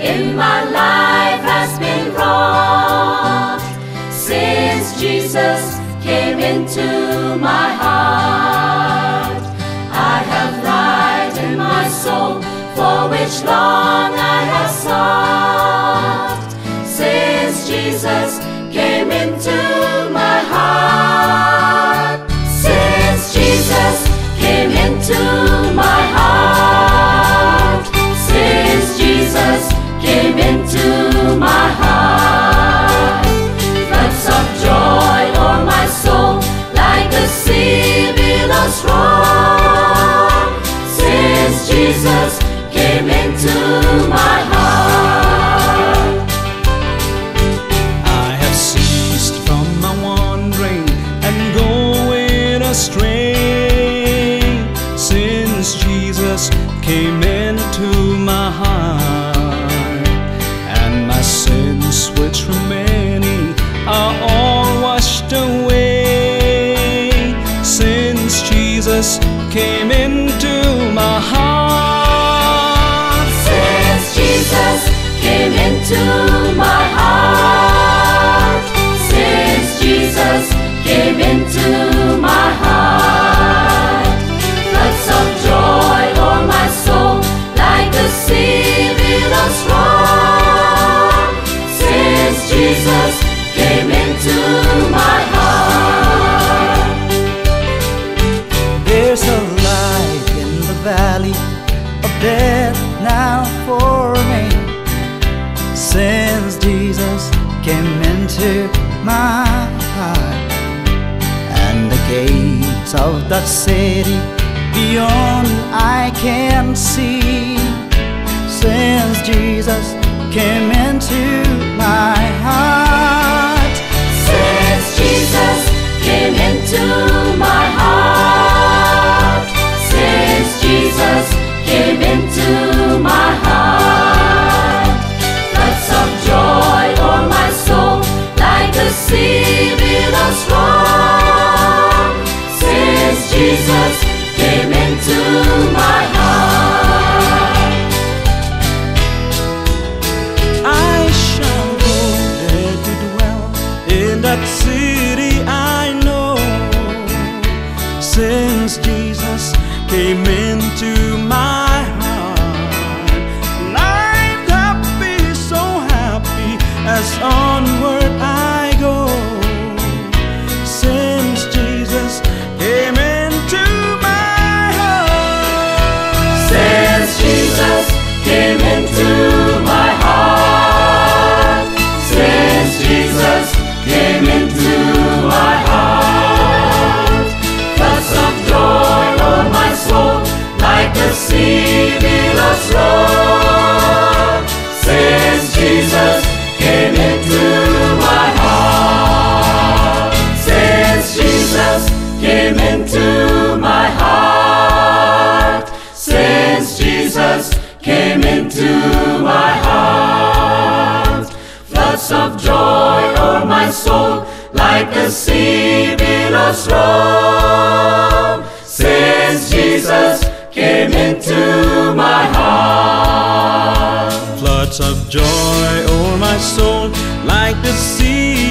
in my life has been wrought since Jesus came into my heart. I have light in my soul for which long I have sought since Jesus came into my heart. Since Jesus came into came into my heart. I have ceased from my wandering and going astray since Jesus came into my heart, and my sins, which were many, are all washed away since Jesus There's a light in the valley of death now for me. Since Jesus came into my heart, and the gates of that city beyond I can see. Since Jesus came into in that city came into my heart. Since Jesus came into my heart, floods of joy o'er my soul, like the sea billows slow. Since Jesus came into my heart, floods of joy o'er my soul, like the sea